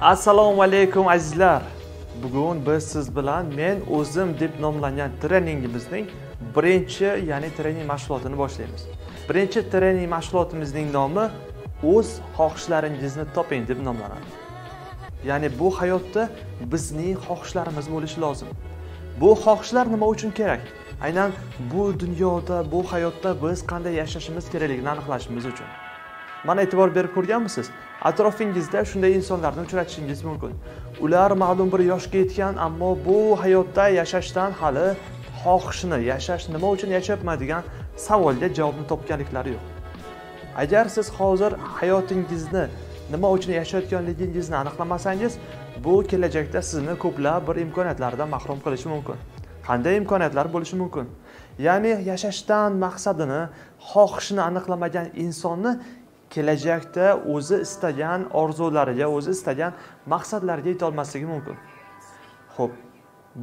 assalomu alaykum azizlar. Bugun biz siz bilan men o'zim deb nomlangan treningimizning birinchi ya'ni trening mashg'ulotini boshlaymiz. Birinchi trening mashg'ulotimizning nomi o'z xohishlaringizni toping deb nomlanadi. Ya'ni bu hayotda bizning xohishlarimiz bo'lishi lozim? Bu xohishlar nima uchun kerak? Aynan bu dunyoda bu hayotda biz qanday yashashimiz kerakligini aniqlashimiz uchun. Mana e'tibor berib ko'rganmisiz? Atrofingizda shunday insonlarni uchratishingiz mumkin. Ular ma'lum bir yoshga yetgan ammo bu hayotda yashashdan hali xohishini yashash nima uchun yashayapman degan savolga javobni topganliklari yo'q. Agar siz hozir hayotingizni nima uchun yashayotganligingizni aniqlamasangiz bu kelajakda sizni ko'plab bir imkoniyatlardan mahrum qilishi mumkin. Qanday imkoniyatlar bo'lishi mumkin? Ya'ni yashashdan maqsadini xohishini aniqlamagan insonni kelajakda o'zi istagan orzulariga o'zi istagan maqsadlariga yetolmasligi mumkin. Ho'p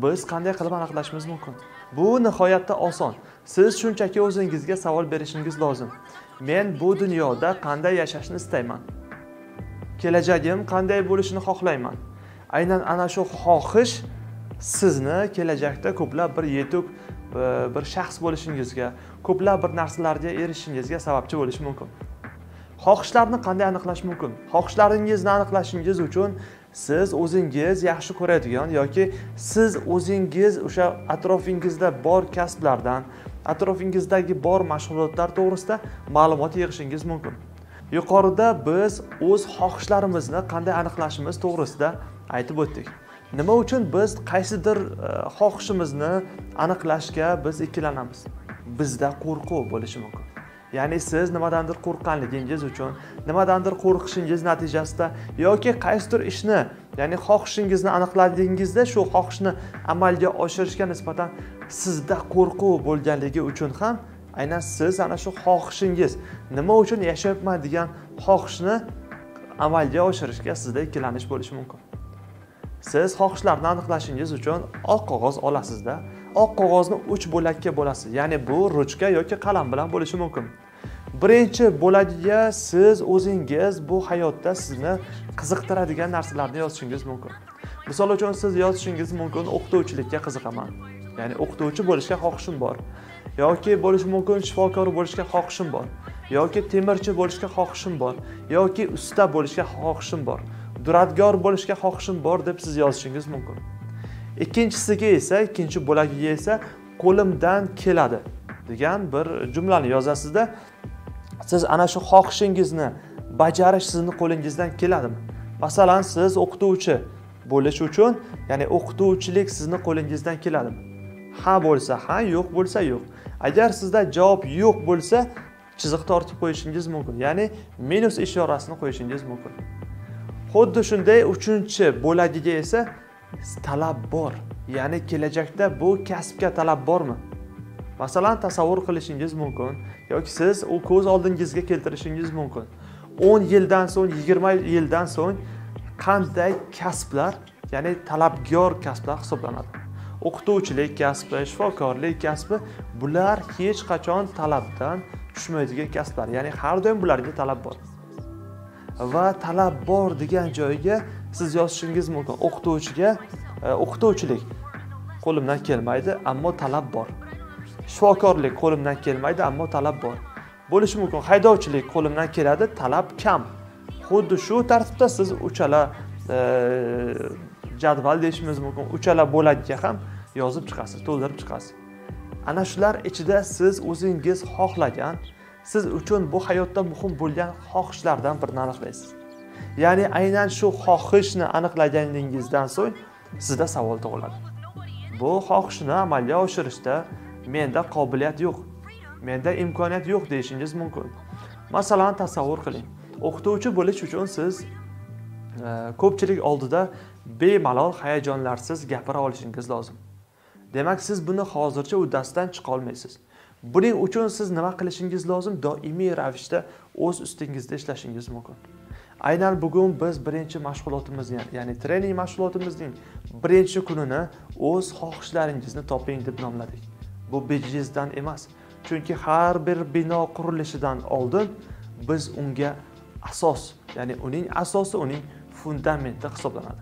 biz qanday qilib aniqlashimiz mumkin? Bu nihoyatda oson. Siz shunchaki o'zingizga savol berishingiz lozim. Men bu dunyoda qanday yashashni istayman. Kelajagim qanday bo'lishini xohlayman. Aynan ana shu xohish sizni kelajakda ko'plab bir yetuk bir shaxs bo'lishingizga ko'plab bir narsalarga erishishingizga sababchi bo'lishi mumkin. Xohishlarni qanday aniqlash mumkin? Xohishlaringizni aniqlashingiz uchun siz o'zingiz yaxshi ko'radigan yoki siz o'zingiz o'sha atrofingizda bor kasblardan atrofingizdagi bor mashg'ulotlar to'g'risida ma'lumot yig'ishingiz mumkin. Yuqorida biz o'z xohishlarimizni qanday aniqlashimiz to'g'risida aytib o'tdik. Nima uchun biz qaysidir e, xohishimizni aniqlashga biz ikkilanamiz? Bizda qo'rquv bo'lishi mumkin. Ya'ni siz nimadandir qo'rqqanligingiz uchun nimadandir qo'rqishingiz natijasida yoki qaysidir ishni ya'ni xohishingizni aniqladingizda shu xohishni amalga oshirishga nisbatan sizda qo'rquv bo'lganligi uchun ham aynan siz ana shu xohishingiz nima uchun yashayapman degan xohishni amalga oshirishga sizda ikkilanish bo'lishi mumkin. Siz xohishlarni aniqlashingiz uchun oq qog'oz olasizda oq qog'ozni uch bo'lakka bo'lasiz ya'ni bu ruchka yoki qalam bilan bo'lishi mumkin. Birinchi bo'lagiga siz o'zingiz bu hayotda sizni qiziqtiradigan narsalarni yozishingiz mumkin. Misol uchun siz yozishingiz mumkin o'qituvchilikka qiziqaman. Ya'ni o'qituvchi bo'lishga xohishim bor. Yoki bo'lishi mumkin shifokor bo'lishga xohishim bor. Yoki temirchi bo'lishga xohishim bor. Yoki usta bo'lishga xohishim bor. Duradgor bo'lishga xohishim bor deb siz yozishingiz mumkin. Ikkinchisiga esa ikkinchi bo'lagiga esa qo'limdan keladi degan bir jumlani yozasizda siz ana shu xohishingizni bajarish sizni qo'lingizdan keladimi? Masalan siz o'qituvchi bo'lish uchun ya'ni o'qituvchilik sizni qo'lingizdan keladimi? Ha bo'lsa ha yo'q bo'lsa yo'q. Agar sizda javob yo'q bo'lsa chiziq tortib qo'yishingiz mumkin ya'ni minus ishorasini qo'yishingiz mumkin. Xuddi shunday uchinchi bo'lagiga esa talab bor ya'ni kelajakda bu kasbga talab bormi? Masalan tasavvur qilishingiz mumkin yoki siz u ko'z oldingizga keltirishingiz mumkin. o'n yildan so'ng yigirma yildan so'ng qanday kasblar ya'ni talabgor kasblar hisoblanadi? O'qituvchilik kasbi shifokorlik kasbi bular hech qachon talabdan tushmaydigan kasblar. Ya'ni har doim bularga talab bor. Va talab bor degan joyga siz yozishingiz mumkin. O'qituvchiga e, o'qituvchilik qo'limdan kelmaydi ammo talab bor. Shifokorlik qo'limdan kelmaydi ammo talab bor. Bo'lishi mumkin haydovchilik qo'limdan keladi talab kam. Xuddi shu tartibda siz uchala e, jadval deyishimiz mumkin uchala bo'lagiga ham yozib chiqasiz to'ldirib chiqasiz. Ana shular ichida siz o'zingiz xohlagan siz uchun bu hayotda muhim bo'lgan xohishlardan birini aniqlaysiz. Ya'ni aynan shu xohishni aniqlaganingizdan so'ng sizda savol tug'iladi. Bu xohishni amalga oshirishda menda qobiliyat yo'q. Menda imkoniyat yo'q deyishingiz mumkin. Masalan tasavvur qiling. O'qituvchi bo'lish uchun siz e, ko'pchilik oldida bemalol hayajonlarsiz gapira olishingiz lozim. Demak siz buni hozircha uddasidan chiqa olmaysiz. Buning uchun siz nima qilishingiz lozim? Doimiy ravishda o'z ustingizda ishlashingiz mumkin. Aynan bugun biz birinchi mashg'ulotimizni ya'ni trening mashg'ulotimizning birinchi kunini o'z xohishlaringizni toping deb nomladik. Bu bejizdan emas. Chunki har bir bino qurilishidan oldin biz unga asos ya'ni uning asosi uning fundamenti hisoblanadi.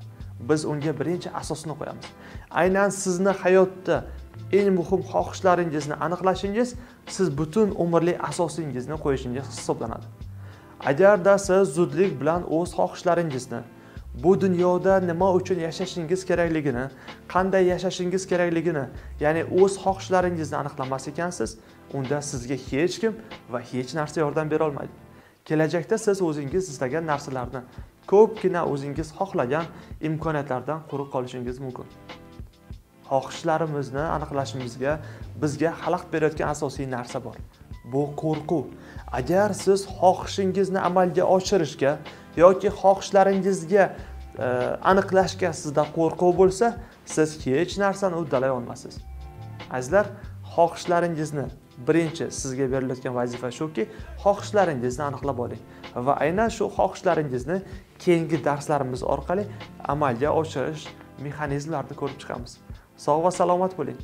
Biz unga birinchi asosni qo'yamiz. Aynan sizni hayotda eng muhim xohishlaringizni aniqlashingiz siz butun umrlik asosingizni qo'yishingiz hisoblanadi. Agarda siz zudlik bilan o'z xohishlaringizni bu dunyoda nima uchun yashashingiz kerakligini qanday yashashingiz kerakligini ya'ni o'z xohishlaringizni aniqlamas ekansiz unda sizga hech kim va hech narsa yordam bera olmaydi. Kelajakda siz o'zingiz istagan narsalarni ko'pgina o'zingiz xohlagan imkoniyatlardan quruq qolishingiz mumkin. Xohishlarimizni aniqlashimizga bizga xalaqit berayotgan asosiy narsa bor. Bu qo'rquv. Agar siz xohishingizni amalga oshirishga yoki xohishlaringizga e, aniqlashga sizda qo'rquv bo'lsa siz hech narsani uddalay olmaysiz azizlar xohishlaringizni birinchi sizga berilayotgan vazifa shuki xohishlaringizni aniqlab oling va aynan shu xohishlaringizni keyingi darslarimiz orqali amalga oshirish mexanizmlarini ko'rib chiqamiz. Sog' va salomat bo'ling.